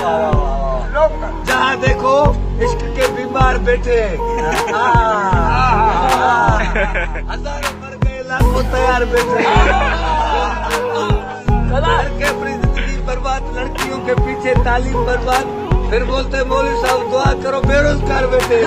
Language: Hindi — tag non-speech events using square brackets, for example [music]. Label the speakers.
Speaker 1: जहाँ देखो इश्क के बीमार बैठे। [laughs] हज़ारों मर गए लाखों तैयार बैठे। लड़के अपनी ज़िंदगी बर्बाद लड़कियों के पीछे तालीम बर्बाद। फिर बोलते मौलवी साहब दुआ करो बेरोजगार बैठे।